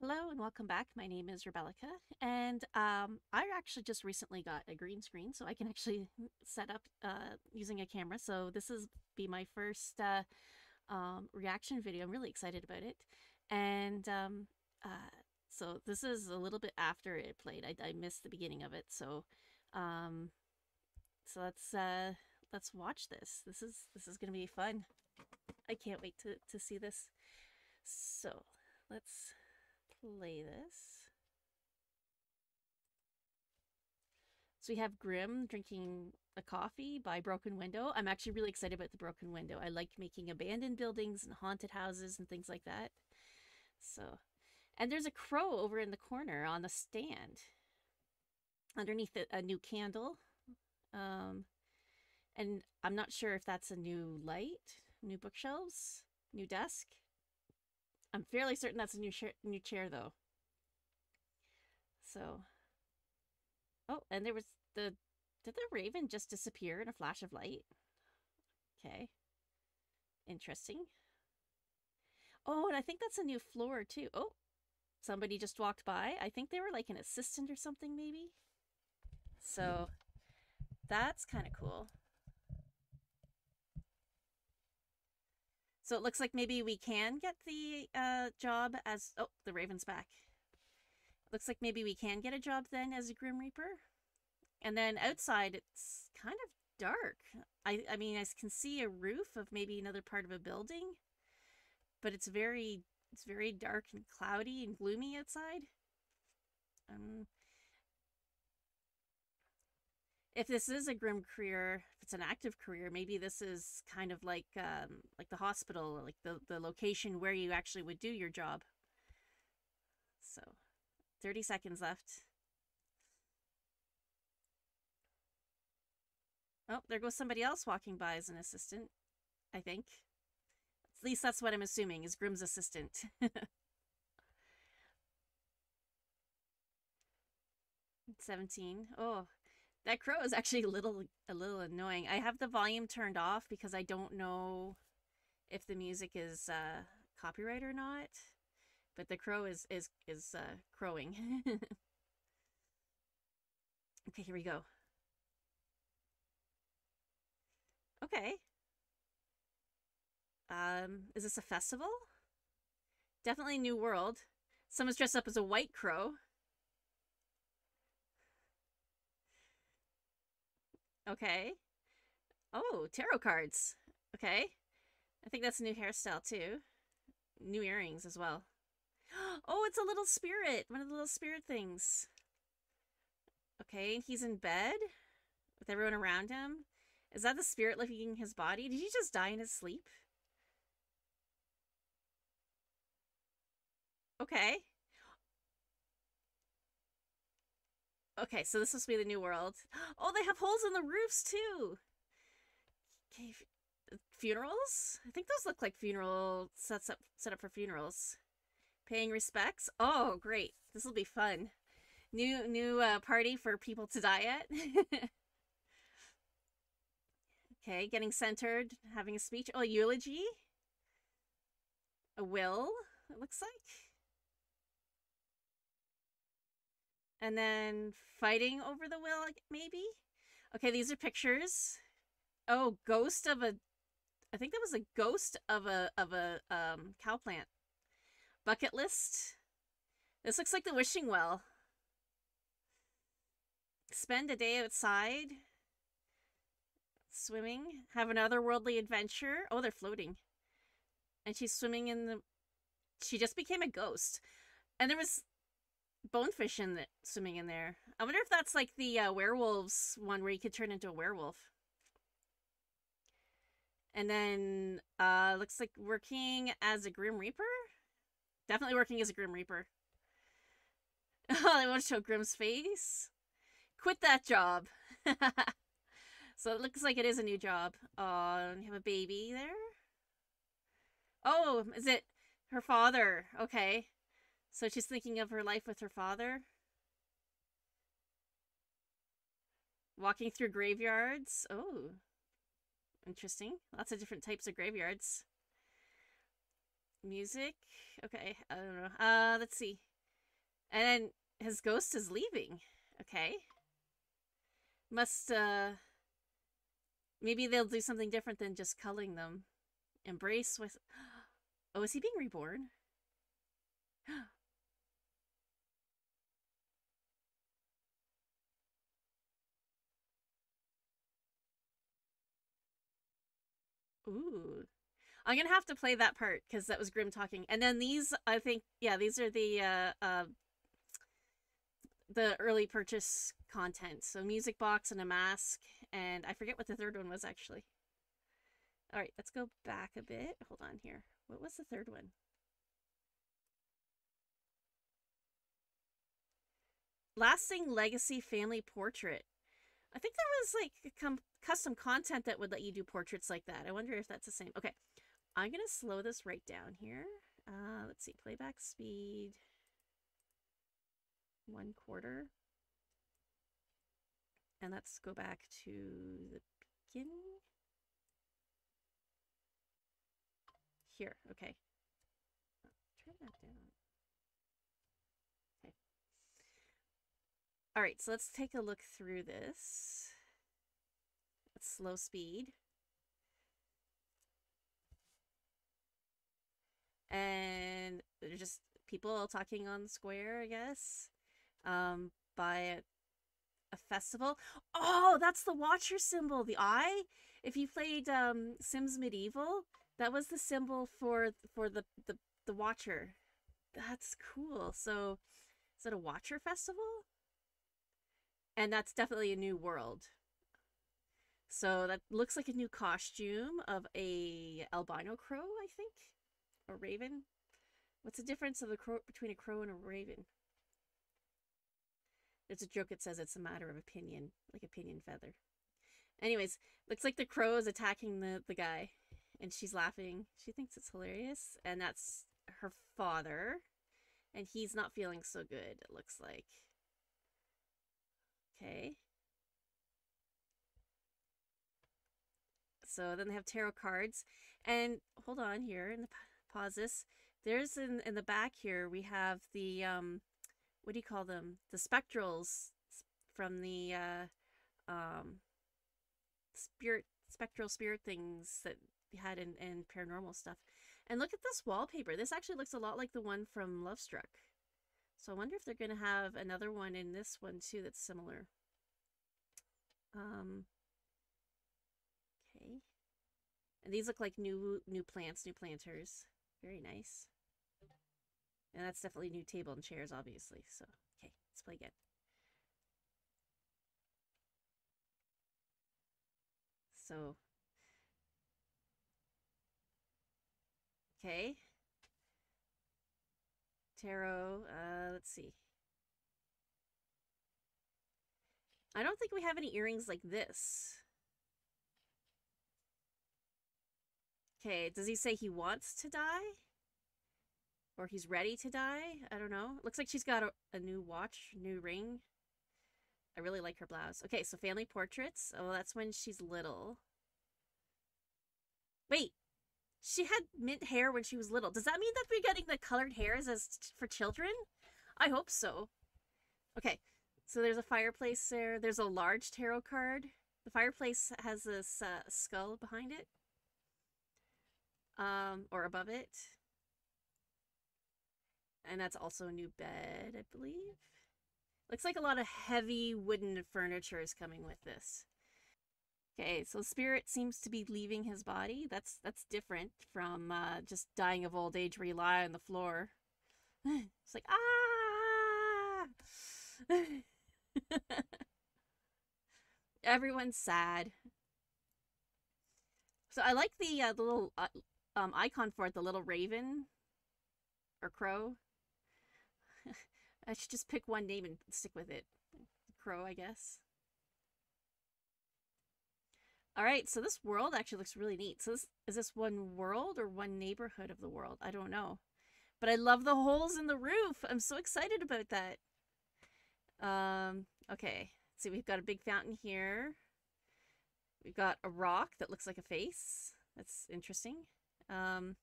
Hello and welcome back. My name is Rabellaka, and um, I actually just recently got a green screen, so I can actually set up uh, using a camera. So this is be my first uh, um, reaction video. I'm really excited about it, and um, uh, so this is a little bit after it played. I, I missed the beginning of it, so um, so let's uh, let's watch this. This is this is gonna be fun. I can't wait to to see this. So let's play this. So we have Grim drinking a coffee by Broken Window. I'm actually really excited about the Broken Window. I like making abandoned buildings and haunted houses and things like that. So, and there's a crow over in the corner on the stand. Underneath a new candle. Um, and I'm not sure if that's a new light, new bookshelves, new desk. I'm fairly certain that's a new chair, new chair though. So, oh, and there was the did the raven just disappear in a flash of light? Okay, interesting. Oh, and I think that's a new floor too. Oh, somebody just walked by. I think they were like an assistant or something, maybe. So that's kind of cool. So it looks like maybe we can get the uh, job as... Oh, the Raven's back. Looks like maybe we can get a job then as a Grim Reaper. And then outside, it's kind of dark. I, I mean, I can see a roof of maybe another part of a building. But it's very, it's very dark and cloudy and gloomy outside. Um, if this is a grim career, if it's an active career, maybe this is kind of like um, like the hospital, like the, the location where you actually would do your job. So, 30 seconds left. Oh, there goes somebody else walking by as an assistant, I think. At least that's what I'm assuming, is Grim's assistant. 17. Oh, that crow is actually a little a little annoying. I have the volume turned off because I don't know if the music is uh, copyright or not. But the crow is is is uh, crowing. okay, here we go. Okay. Um, is this a festival? Definitely New World. Someone's dressed up as a white crow. Okay. Oh, tarot cards. Okay. I think that's a new hairstyle too. New earrings as well. Oh, it's a little spirit. One of the little spirit things. Okay, and he's in bed with everyone around him. Is that the spirit leaving his body? Did he just die in his sleep? Okay. Okay, so this must be the new world. Oh, they have holes in the roofs too. Okay, funerals? I think those look like funeral sets up set up for funerals. Paying respects. Oh, great. This will be fun. New new uh, party for people to die at. okay, getting centered, having a speech. Oh, eulogy. A will. It looks like. And then fighting over the will, maybe. Okay, these are pictures. Oh, ghost of a. I think that was a ghost of a of a um, cow plant. Bucket list. This looks like the wishing well. Spend a day outside. Swimming. Have an otherworldly adventure. Oh, they're floating. And she's swimming in the. She just became a ghost. And there was bonefish in the, swimming in there. I wonder if that's like the uh, werewolves one where you could turn into a werewolf. And then uh looks like working as a Grim Reaper? Definitely working as a Grim Reaper. Oh, they want to show Grim's face? Quit that job. so it looks like it is a new job. Oh, you have a baby there? Oh, is it her father? Okay. So she's thinking of her life with her father. Walking through graveyards. Oh, interesting. Lots of different types of graveyards. Music. Okay, I don't know. Uh, let's see. And then his ghost is leaving. Okay. Must, uh... Maybe they'll do something different than just culling them. Embrace with... Oh, is he being reborn? Ooh. I'm gonna have to play that part because that was Grim talking. And then these, I think, yeah, these are the uh, uh, the early purchase content. So music box and a mask, and I forget what the third one was actually. All right, let's go back a bit. Hold on here. What was the third one? Lasting Legacy Family Portrait. I think there was like com- custom content that would let you do portraits like that. I wonder if that's the same. Okay, I'm going to slow this right down here. Uh, let's see, playback speed, one quarter. And let's go back to the beginning. Here, okay. turn that down. All right, so let's take a look through this. Let's slow speed. And just people talking on square, I guess, um, by a, a festival. Oh, that's the Watcher symbol, the eye. If you played um, Sims Medieval, that was the symbol for for the the the Watcher. That's cool. So, is it a Watcher festival? And that's definitely a new world. So that looks like a new costume of a albino crow, I think, or raven. What's the difference of a crow between a crow and a raven? There's a joke that says it's a matter of opinion, like opinion feather. Anyways, looks like the crow is attacking the the guy and she's laughing. She thinks it's hilarious. And that's her father. And he's not feeling so good, it looks like. Okay. So then they have tarot cards. And hold on here the pause this. There's in, in the back here, we have the, um, what do you call them? The spectrals from the, uh, um, spirit, spectral spirit things that we had in, in paranormal stuff. And look at this wallpaper. This actually looks a lot like the one from Lovestruck. So I wonder if they're going to have another one in this one too that's similar. Um, okay. And these look like new new plants, new planters. Very nice. And that's definitely new table and chairs, obviously. So, okay, let's play again. So, Okay. Tarot, uh, let's see. I don't think we have any earrings like this. Okay, does he say he wants to die? Or he's ready to die? I don't know. Looks like she's got a, a new watch, new ring. I really like her blouse. Okay, so family portraits. Oh, that's when she's little. Wait, she had mint hair when she was little. Does that mean that we're getting the colored hairs as for children? I hope so. Okay, so there's a fireplace there. There's a large tarot card. The fireplace has this uh, skull behind it. Um, or above it. And that's also a new bed, I believe. Looks like a lot of heavy wooden furniture is coming with this. Okay, so spirit seems to be leaving his body. That's that's different from uh, just dying of old age where you lie on the floor. it's like ah. Everyone's sad. So I like the uh, the little uh, um, icon for it, the little raven or crow. I should just pick one name and stick with it. Crow, I guess. All right, so this world actually looks really neat. So this, is this one world or one neighborhood of the world? I don't know. But I love the holes in the roof. I'm so excited about that. Um, okay, see, we've got a big fountain here. We've got a rock that looks like a face. That's interesting. Um,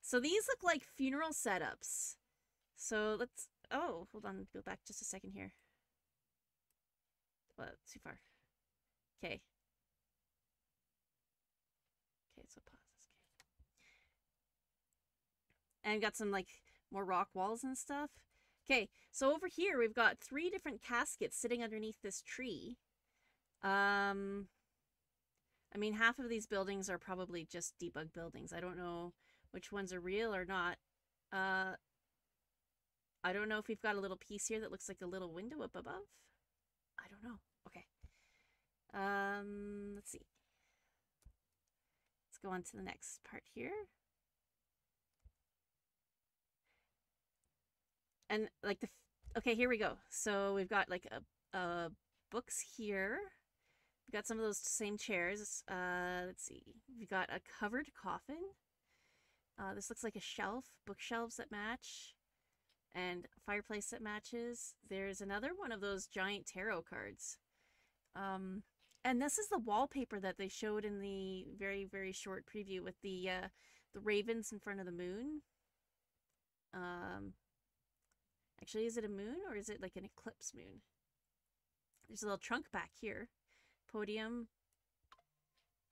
So these look like funeral setups. So let's, oh, hold on, go back just a second here. Well, too far. Okay, so pause this. Okay. And got some like more rock walls and stuff. Okay, so over here we've got three different caskets sitting underneath this tree. Um, I mean, half of these buildings are probably just debug buildings. I don't know which ones are real or not. Uh, I don't know if we've got a little piece here that looks like a little window up above. I don't know. Okay. Um, let's see. Let's go on to the next part here. And like the, okay, here we go. So we've got like a, a books here. We've got some of those same chairs. Uh, let's see. We've got a covered coffin. Uh, this looks like a shelf, bookshelves that match, and fireplace that matches. There's another one of those giant tarot cards. Um, and this is the wallpaper that they showed in the very, very short preview with the uh, the ravens in front of the moon. Um, actually, is it a moon or is it like an eclipse moon? There's a little trunk back here, podium,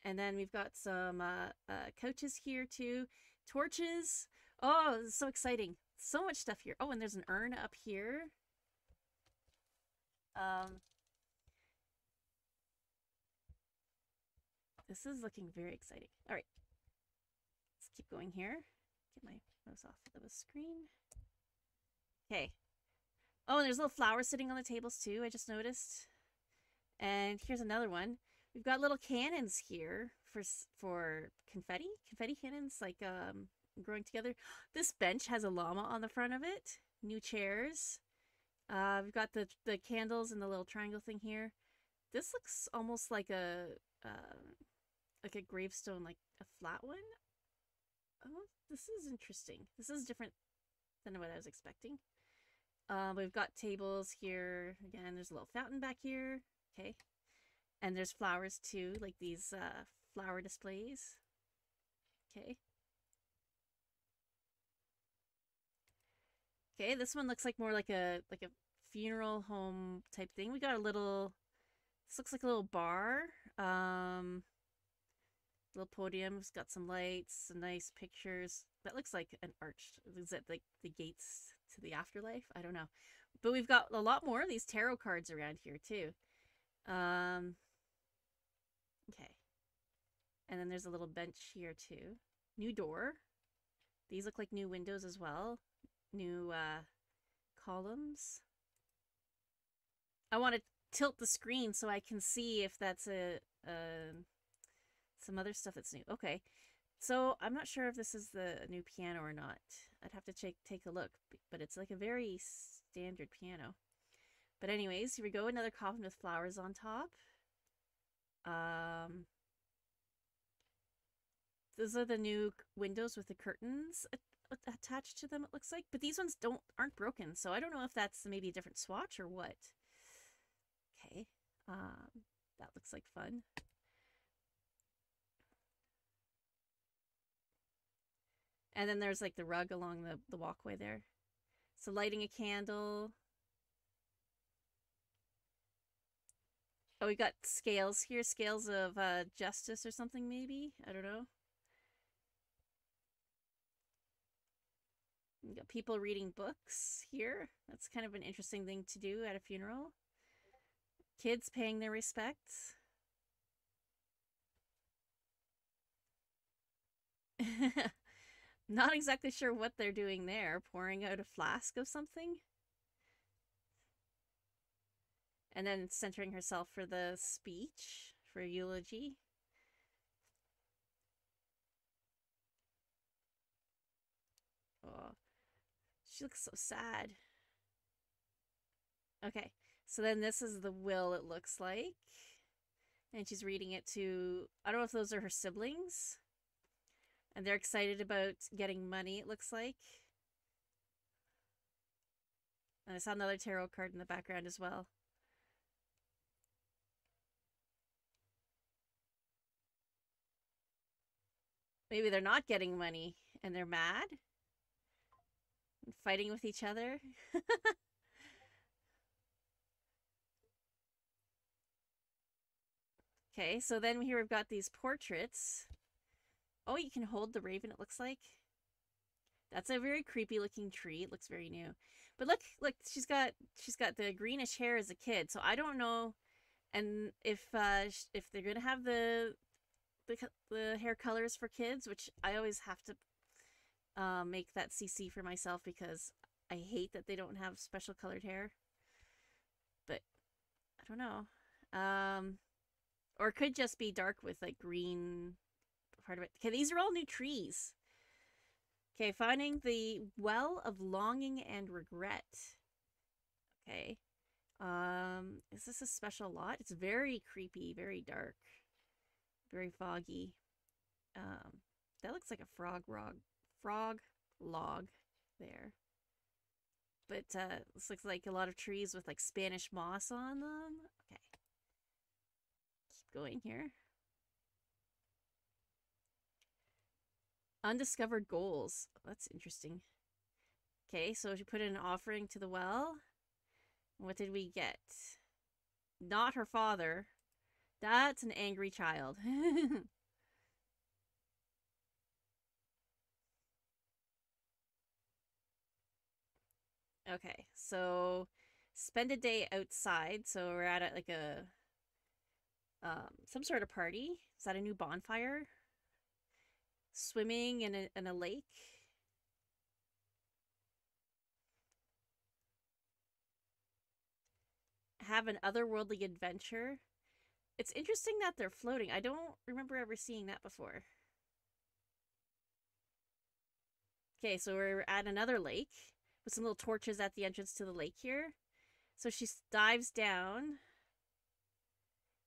and then we've got some uh, uh, couches here too, torches. Oh, this is so exciting! So much stuff here. Oh, and there's an urn up here. Um, This is looking very exciting. All right. Let's keep going here. Get my mouse off of the screen. Okay. Oh, and there's little flowers sitting on the tables too, I just noticed. And here's another one. We've got little cannons here for for confetti. Confetti cannons, like um, growing together. This bench has a llama on the front of it. New chairs. Uh, we've got the, the candles and the little triangle thing here. This looks almost like a... Uh, like a gravestone, like a flat one. Oh, this is interesting. This is different than what I was expecting. Uh, we've got tables here. Again, there's a little fountain back here. Okay. And there's flowers too, like these uh, flower displays. Okay. Okay, this one looks like more like a like a funeral home type thing. We got a little this looks like a little bar. Um little podium. It's got some lights, some nice pictures. That looks like an arch. Is that like the gates to the afterlife? I don't know. But we've got a lot more of these tarot cards around here too. Um, okay. And then there's a little bench here too. New door. These look like new windows as well. New uh, columns. I want to tilt the screen so I can see if that's a, a some other stuff that's new. Okay. So I'm not sure if this is the new piano or not. I'd have to take take a look, but it's like a very standard piano. But anyways, here we go. Another coffin with flowers on top. Um, those are the new windows with the curtains attached to them. It looks like, but these ones don't aren't broken, so I don't know if that's maybe a different swatch or what. Okay, um, that looks like fun. And then there's like the rug along the, the walkway there. So lighting a candle. Oh, we got scales here. Scales of uh, justice or something, maybe? I don't know. We got people reading books here. That's kind of an interesting thing to do at a funeral. Kids paying their respects. Not exactly sure what they're doing there. Pouring out a flask of something? And then centering herself for the speech, for eulogy. Oh, she looks so sad. Okay, so then this is the will it looks like. And she's reading it to, I don't know if those are her siblings. And they're excited about getting money, it looks like. And I saw another tarot card in the background as well. Maybe they're not getting money and they're mad and fighting with each other. okay, so then here we've got these portraits. Oh, you can hold the raven, it looks like. That's a very creepy looking tree. It looks very new. But look, look, she's got she's got the greenish hair as a kid. So I don't know and if uh if they're going to have the the the hair colors for kids, which I always have to uh, make that CC for myself because I hate that they don't have special colored hair. But I don't know. Um or it could just be dark with like green part of it. Okay, these are all new trees. Okay, finding the well of longing and regret. Okay. Um, is this a special lot? It's very creepy, very dark, very foggy. Um, that looks like a frog log, frog log there. But uh, this looks like a lot of trees with like Spanish moss on them. Okay. Keep going here. Undiscovered goals. That's interesting. Okay, so she put in an offering to the well. What did we get? Not her father. That's an angry child. okay, so spend a day outside. So we're at a, like a um, some sort of party. Is that a new bonfire? Swimming in a, in a lake. Have an otherworldly adventure. It's interesting that they're floating. I don't remember ever seeing that before. Okay, so we're at another lake with some little torches at the entrance to the lake here. So she dives down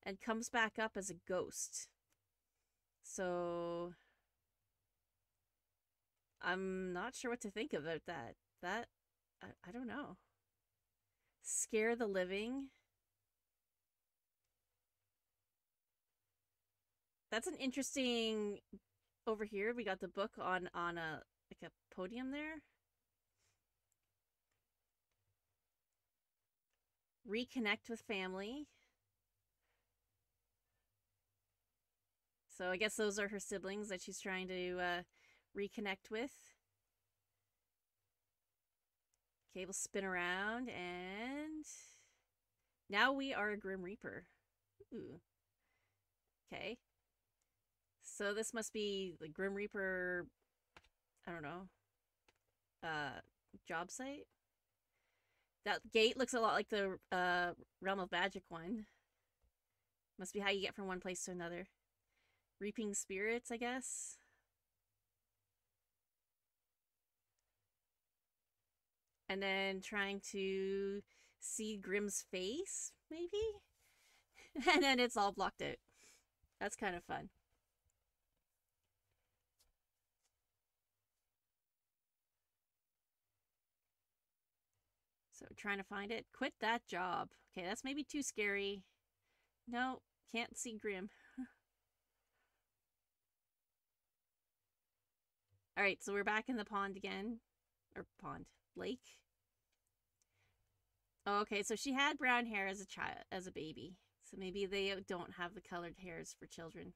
and comes back up as a ghost. So I'm not sure what to think about that. That, I, I don't know. Scare the living. That's an interesting over here. We got the book on on a like a podium there. Reconnect with family. So I guess those are her siblings that she's trying to uh, reconnect with. Okay, we'll spin around and now we are a Grim Reaper. Ooh. Okay. So this must be the Grim Reaper, I don't know, uh, job site. That gate looks a lot like the uh, Realm of Magic one. Must be how you get from one place to another. Reaping spirits, I guess. And then trying to see Grim's face, maybe? and then it's all blocked out. That's kind of fun. So trying to find it. Quit that job. Okay, that's maybe too scary. No, can't see Grim. Alright, so we're back in the pond again. Or pond. Lake. Oh, okay, so she had brown hair as a child, as a baby. So maybe they don't have the colored hairs for children.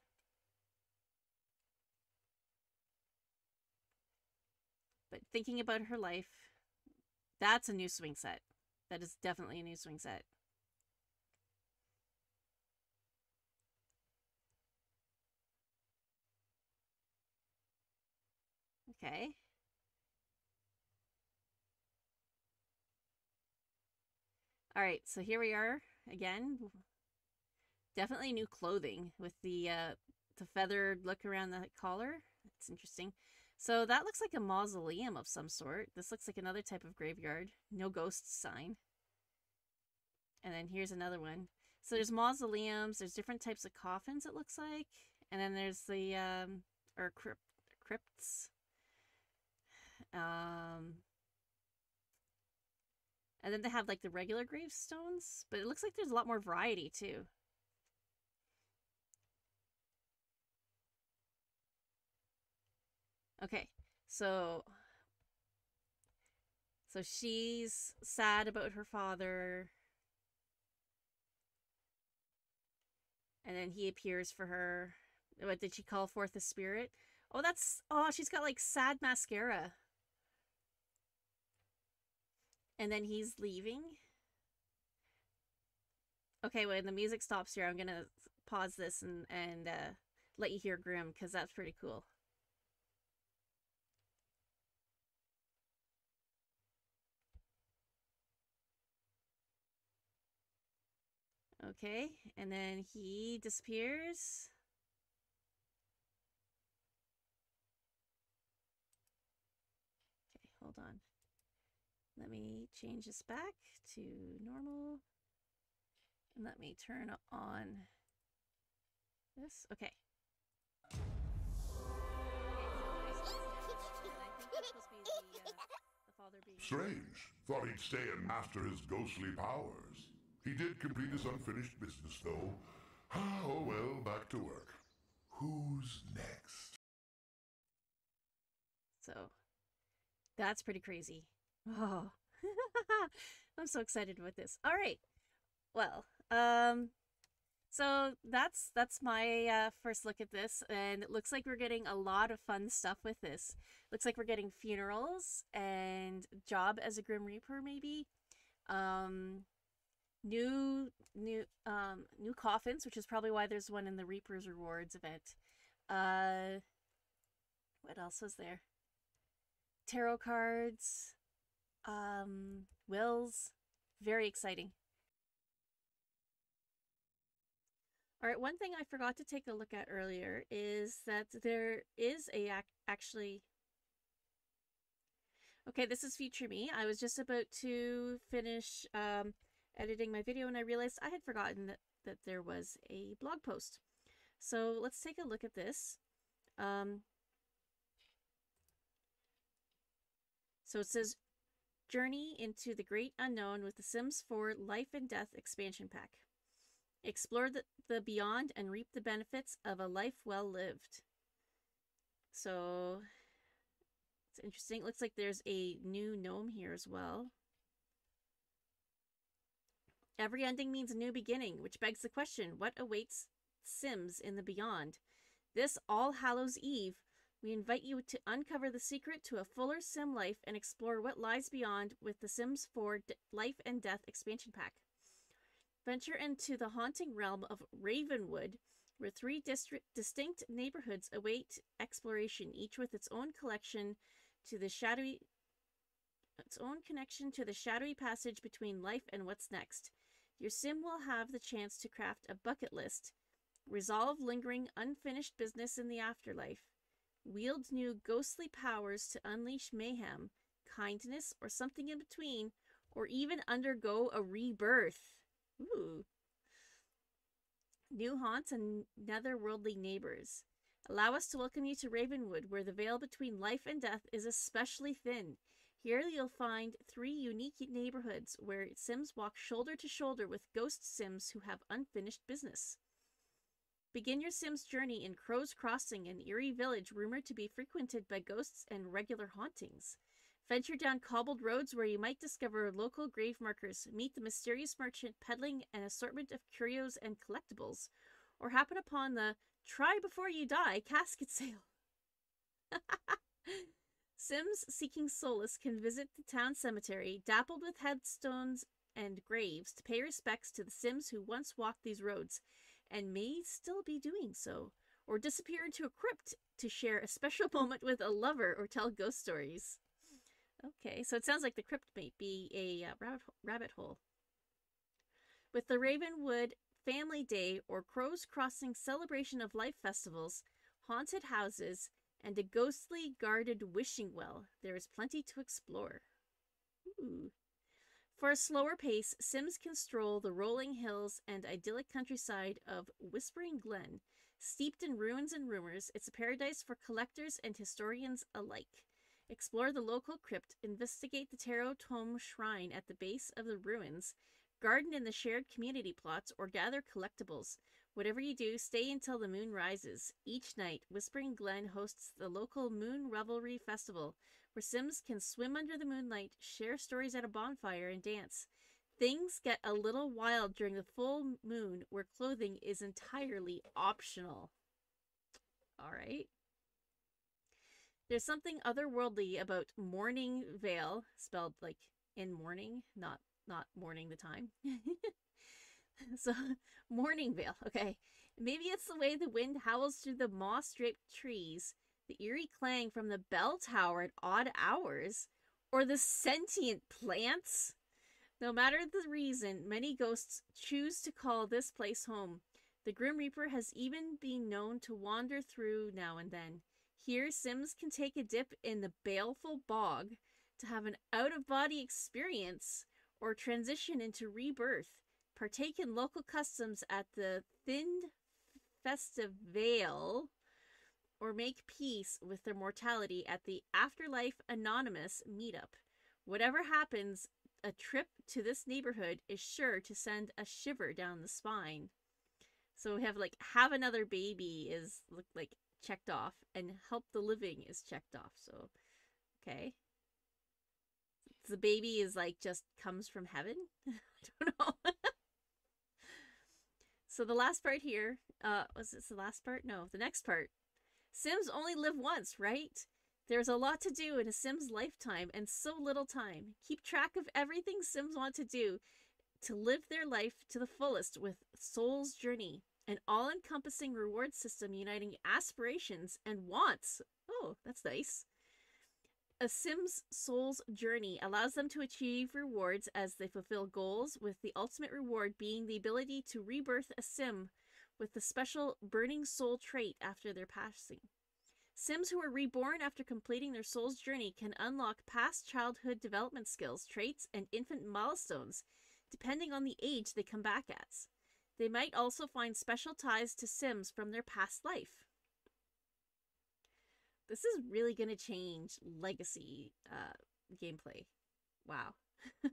But thinking about her life, that's a new swing set. That is definitely a new swing set. Okay. All right, so here we are again. Definitely new clothing with the uh, the feathered look around the collar. It's interesting. So that looks like a mausoleum of some sort. This looks like another type of graveyard. No ghost sign. And then here's another one. So there's mausoleums. There's different types of coffins. It looks like, and then there's the um, or crypt, crypts. Um, and then they have like the regular gravestones, but it looks like there's a lot more variety too. Okay, So so she's sad about her father. And then he appears for her. What did she call forth the spirit? Oh, that's oh, she's got like sad mascara. And then he's leaving. Okay, when the music stops here, I'm gonna pause this and and uh, let you hear Grim because that's pretty cool. Okay, and then he disappears. Okay, hold on. Let me change this back to normal. And let me turn on this. Okay. Strange. Thought he'd stay and master his ghostly powers. He did complete his unfinished business, though. Ah, oh well, back to work. Who's next? So, that's pretty crazy. Oh, I'm so excited with this. All right. Well, um, so that's that's my uh, first look at this, and it looks like we're getting a lot of fun stuff with this. Looks like we're getting funerals and job as a Grim Reaper, maybe. Um, new new um new coffins, which is probably why there's one in the Reapers Rewards event. Uh, what else was there? Tarot cards, um, wills, very exciting. All right, one thing I forgot to take a look at earlier is that there is a ac actually. Okay, this is Future Me. I was just about to finish um, editing my video and I realized I had forgotten that, that there was a blog post. So let's take a look at this. Um, so it says, Journey into the Great Unknown with The Sims 4 Life and Death Expansion Pack. Explore the, the beyond and reap the benefits of a life well lived. So it's interesting. It looks like there's a new gnome here as well. Every ending means a new beginning, which begs the question what awaits Sims in the beyond? This All Hallows Eve, we invite you to uncover the secret to a fuller sim life and explore what lies beyond with the Sims 4 D Life and Death expansion pack. Venture into the haunting realm of Ravenwood, where three distinct neighborhoods await exploration, each with its own collection to the shadowy its own connection to the shadowy passage between life and what's next. Your sim will have the chance to craft a bucket list, resolve lingering unfinished business in the afterlife, wield new ghostly powers to unleash mayhem, kindness, or something in between, or even undergo a rebirth. Ooh. New haunts and netherworldly neighbors. Allow us to welcome you to Ravenwood, where the veil between life and death is especially thin. Here you'll find three unique neighborhoods where Sims walk shoulder to shoulder with ghost Sims who have unfinished business. Begin your Sims journey in Crow's Crossing, an eerie village rumored to be frequented by ghosts and regular hauntings. Venture down cobbled roads where you might discover local grave markers, meet the mysterious merchant peddling an assortment of curios and collectibles, or happen upon the Try Before You Die casket sale. Sims seeking solace can visit the town cemetery, dappled with headstones and graves, to pay respects to the Sims who once walked these roads and may still be doing so, or disappear into a crypt to share a special moment with a lover or tell ghost stories. Okay, so it sounds like the crypt might be a uh, rabbit, rabbit hole. With the Ravenwood Family Day or Crow's Crossing Celebration of Life festivals, haunted houses, and a ghostly guarded wishing well. There is plenty to explore. Ooh. For a slower pace, Sims can stroll the rolling hills and idyllic countryside of Whispering Glen. Steeped in ruins and rumors, it's a paradise for collectors and historians alike. Explore the local crypt, investigate the Tarot Tome shrine at the base of the ruins, garden in the shared community plots, or gather collectibles. Whatever you do, stay until the moon rises. Each night, Whispering Glen hosts the local Moon Revelry Festival, where Sims can swim under the moonlight, share stories at a bonfire, and dance. Things get a little wild during the full moon, where clothing is entirely optional. All right. There's something otherworldly about Morning Vale, spelled like in mourning, not not morning the time. so Mourningvale, okay. Maybe it's the way the wind howls through the moss-draped trees, the eerie clang from the bell tower at odd hours, or the sentient plants. No matter the reason, many ghosts choose to call this place home. The Grim Reaper has even been known to wander through now and then. Here, Sims can take a dip in the baleful bog to have an out of body experience or transition into rebirth, partake in local customs at the Thinned festive Festival, or make peace with their mortality at the Afterlife Anonymous meetup. Whatever happens, a trip to this neighborhood is sure to send a shiver down the spine. So we have like have another baby is like checked off and help the living is checked off. So okay. The baby is like just comes from heaven. I don't know. so the last part here, uh was this the last part? No, the next part. Sims only live once, right? There's a lot to do in a Sim's lifetime and so little time. Keep track of everything Sims want to do to live their life to the fullest with Soul's Journey, an all encompassing reward system uniting aspirations and wants. Oh, that's nice. A Sim's Soul's Journey allows them to achieve rewards as they fulfill goals, with the ultimate reward being the ability to rebirth a Sim with the special Burning Soul trait after their passing. Sims who are reborn after completing their soul's journey can unlock past childhood development skills, traits, and infant milestones, depending on the age they come back as. They might also find special ties to Sims from their past life. This is really going to change legacy uh, gameplay. Wow.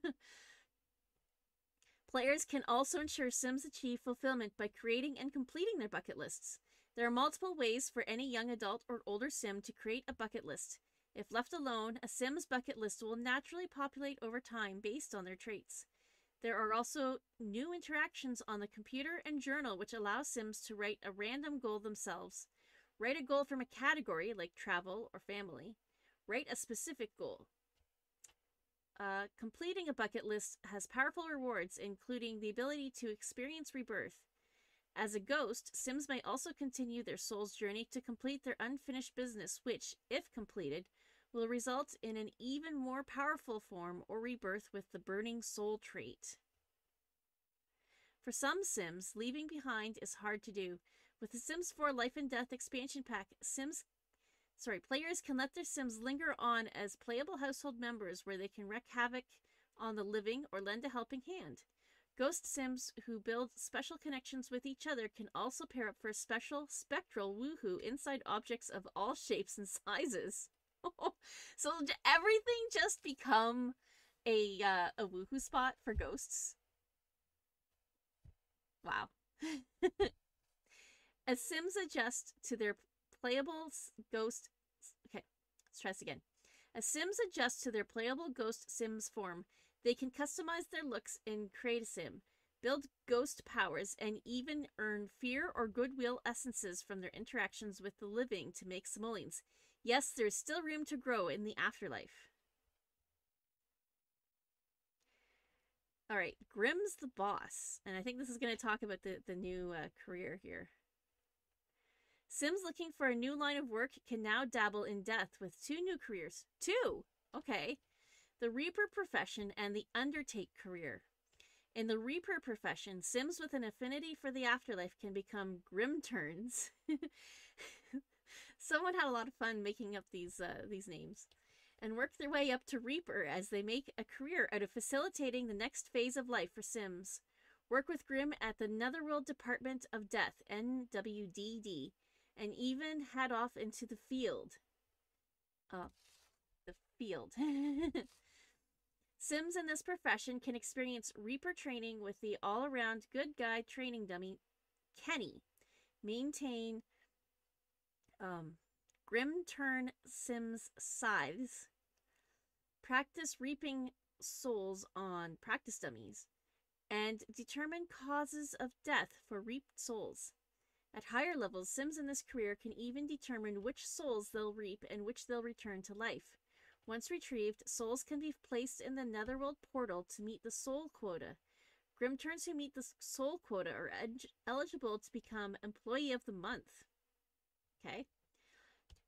Players can also ensure Sims achieve fulfillment by creating and completing their bucket lists. There are multiple ways for any young adult or older Sim to create a bucket list. If left alone, a Sim's bucket list will naturally populate over time based on their traits. There are also new interactions on the computer and journal which allow Sims to write a random goal themselves. Write a goal from a category like travel or family. Write a specific goal. Uh, completing a bucket list has powerful rewards, including the ability to experience rebirth. As a ghost, Sims may also continue their soul's journey to complete their unfinished business, which, if completed, will result in an even more powerful form or rebirth with the burning soul trait. For some Sims, leaving behind is hard to do. With the Sims 4 Life and Death expansion pack, Sims sorry, players can let their Sims linger on as playable household members where they can wreak havoc on the living or lend a helping hand. Ghost Sims who build special connections with each other can also pair up for a special spectral woohoo inside objects of all shapes and sizes. so everything just become a uh, a woohoo spot for ghosts. Wow. As Sims adjust to their playable ghost okay, let's try this again. As Sims adjust to their playable ghost Sims form, they can customize their looks in Create a Sim, build ghost powers, and even earn fear or goodwill essences from their interactions with the living to make simoleons. Yes, there's still room to grow in the afterlife. All right, Grim's the boss, and I think this is going to talk about the, the new uh, career here. Sims looking for a new line of work can now dabble in death with two new careers. Two! Okay. The Reaper profession and the Undertake career. In the Reaper profession, Sims with an affinity for the afterlife can become Grimterns. Someone had a lot of fun making up these uh, these names and work their way up to Reaper as they make a career out of facilitating the next phase of life for Sims. Work with Grim at the Netherworld Department of Death, NWDD, and even head off into the field. Uh, the field. Sims in this profession can experience Reaper training with the all around good guy training dummy Kenny maintain um, Grimtern Sims scythes, practice reaping souls on practice dummies, and determine causes of death for reaped souls. At higher levels, Sims in this career can even determine which souls they'll reap and which they'll return to life. Once retrieved, souls can be placed in the Netherworld portal to meet the soul quota. Grimterns who meet the soul quota are eligible to become Employee of the Month. Okay.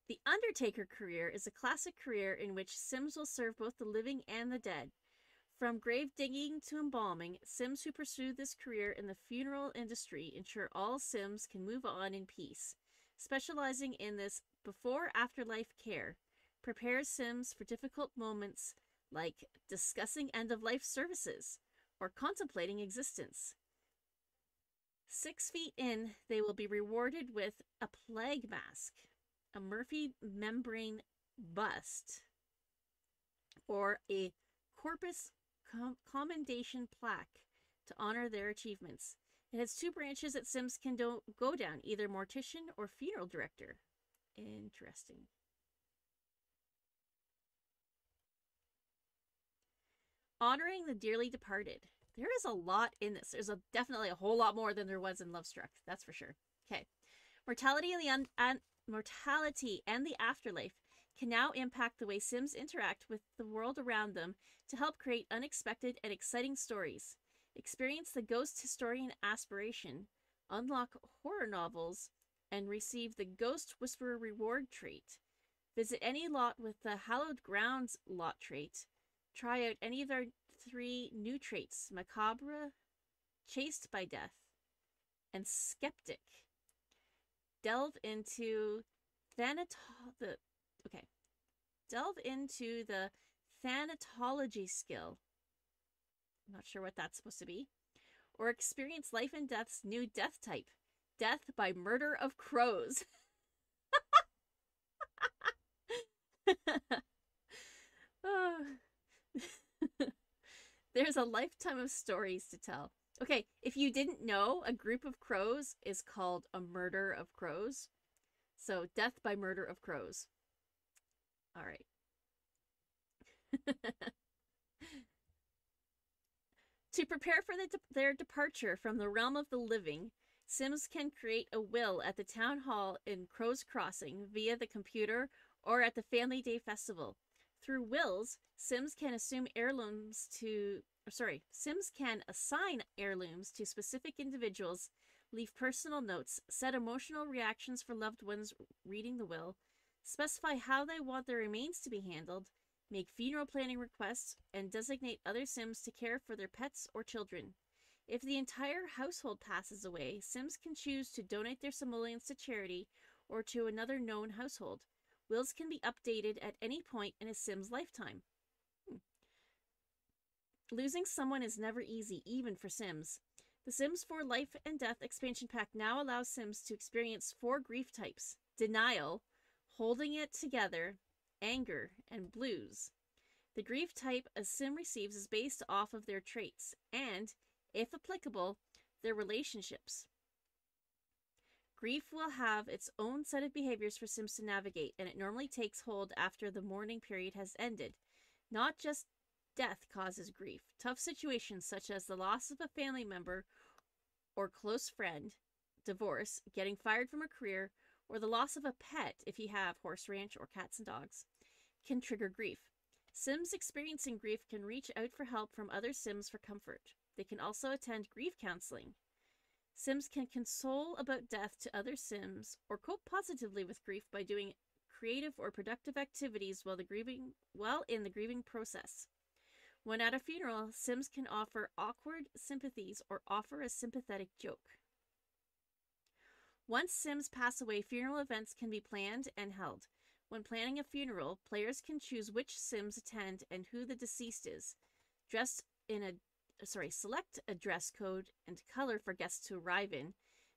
The Undertaker career is a classic career in which Sims will serve both the living and the dead. From grave digging to embalming, Sims who pursue this career in the funeral industry ensure all Sims can move on in peace. Specializing in this before afterlife care prepares Sims for difficult moments like discussing end of life services or contemplating existence. Six feet in, they will be rewarded with a plague mask, a Murphy membrane bust, or a corpus com- commendation plaque to honor their achievements. It has two branches that Sims can do- go down, either mortician or funeral director. Interesting. Honoring the dearly departed. There is a lot in this. There's a definitely a whole lot more than there was in Lovestruck. That's for sure. Okay. Mortality and the un- mortality and the afterlife can now impact the way Sims interact with the world around them to help create unexpected and exciting stories. Experience the Ghost Historian aspiration, unlock horror novels, and receive the Ghost Whisperer reward trait. Visit any lot with the Hallowed Grounds lot trait. Try out any of their three new traits Macabre, Chased by Death, and Skeptic. Delve into Thanato- the okay. Delve into the Thanatology skill. I'm not sure what that's supposed to be. Or experience life and death's new death type. Death by murder of crows. oh. There's a lifetime of stories to tell. Okay, if you didn't know, a group of crows is called a murder of crows. So, death by murder of crows. All right. to prepare for the de- their departure from the realm of the living, Sims can create a will at the town hall in Crow's Crossing via the computer or at the Family Day Festival. Through wills, Sims can assume heirlooms to or sorry, Sims can assign heirlooms to specific individuals, leave personal notes, set emotional reactions for loved ones reading the will, specify how they want their remains to be handled, make funeral planning requests, and designate other Sims to care for their pets or children. If the entire household passes away, Sims can choose to donate their simoleons to charity or to another known household. Wills can be updated at any point in a Sim's lifetime. Hmm. Losing someone is never easy, even for Sims. The Sims 4 Life and Death expansion pack now allows Sims to experience four grief types denial, holding it together, anger, and blues. The grief type a Sim receives is based off of their traits and, if applicable, their relationships. Grief will have its own set of behaviors for Sims to navigate, and it normally takes hold after the mourning period has ended. Not just death causes grief. Tough situations such as the loss of a family member or close friend, divorce, getting fired from a career, or the loss of a pet if you have horse ranch or cats and dogs can trigger grief. Sims experiencing grief can reach out for help from other Sims for comfort. They can also attend grief counseling. Sims can console about death to other Sims or cope positively with grief by doing creative or productive activities while the grieving while in the grieving process. When at a funeral, Sims can offer awkward sympathies or offer a sympathetic joke. Once Sims pass away, funeral events can be planned and held. When planning a funeral, players can choose which Sims attend and who the deceased is. Dress in a sorry, select a dress code and color for guests to arrive in.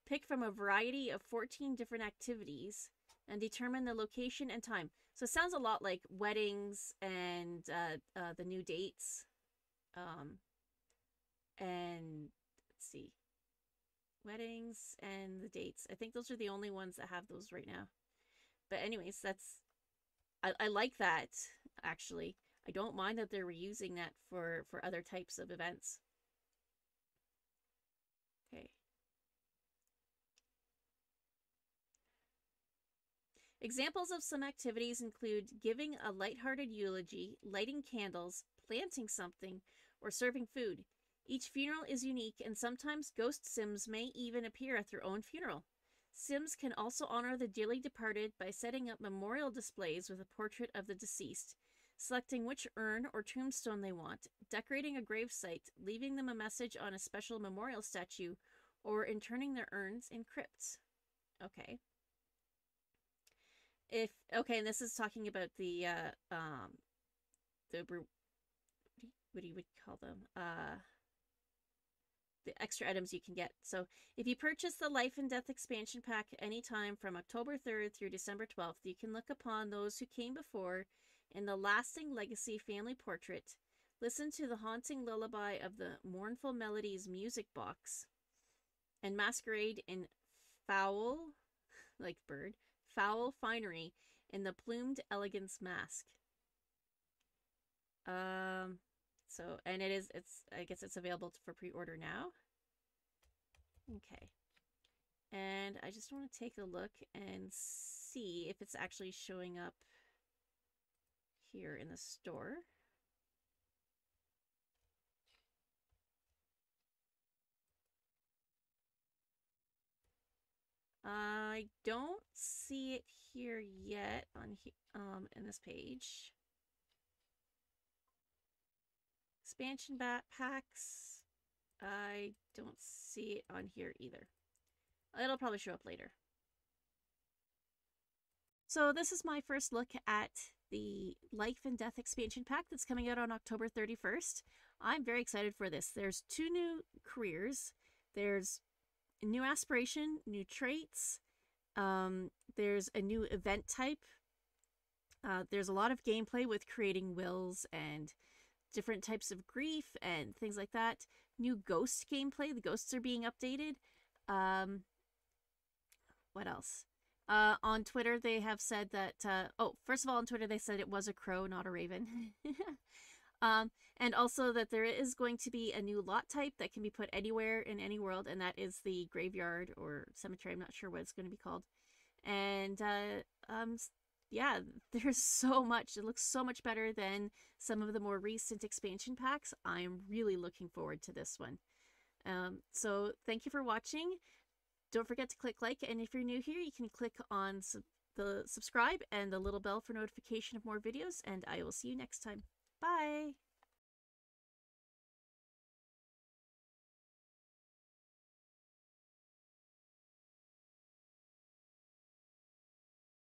Pick from a variety of 14 different activities and determine the location and time. So it sounds a lot like weddings and uh, uh, the new dates. Um, and let's see. Weddings and the dates. I think those are the only ones that have those right now. But anyways, that's I, I like that actually. I don't mind that they're reusing that for for other types of events. Okay. Examples of some activities include giving a lighthearted eulogy, lighting candles, planting something, or serving food. Each funeral is unique, and sometimes ghost Sims may even appear at their own funeral. Sims can also honor the dearly departed by setting up memorial displays with a portrait of the deceased, selecting which urn or tombstone they want, decorating a gravesite, leaving them a message on a special memorial statue, or interning their urns in crypts. Okay. If okay, and this is talking about the uh um the what do you would call them? Uh the extra items you can get. So if you purchase the Life and Death expansion pack anytime from October 3rd through December 12th, you can look upon those who came before in the lasting legacy family portrait, listen to the haunting lullaby of the mournful melodies music box, and masquerade in fowl, like bird, fowl finery in the plumed elegance mask. Um, so, and it is, it's, I guess it's available for pre-order now. Okay. And I just want to take a look and see if it's actually showing up here in the store. I don't see it here yet on um in this page. Expansion packs. I don't see it on here either. It'll probably show up later. So this is my first look at the Life and Death expansion pack that's coming out on October 31st. I'm very excited for this. There's two new careers. There's new aspiration, new traits. Um, there's a new event type. Uh, there's a lot of gameplay with creating wills and different types of grief and things like that. New ghost gameplay. The ghosts are being updated. Um, what else? Uh, on Twitter, they have said that, uh, oh, first of all, on Twitter, they said it was a crow, not a raven. um, and also that there is going to be a new lot type that can be put anywhere in any world, and that is the graveyard or cemetery. I'm not sure what it's going to be called. And uh, um, yeah, there's so much. It looks so much better than some of the more recent expansion packs. I'm really looking forward to this one. Um, so thank you for watching. Don't forget to click like, and if you're new here, you can click on sub the subscribe and the little bell for notification of more videos, and I will see you next time. Bye!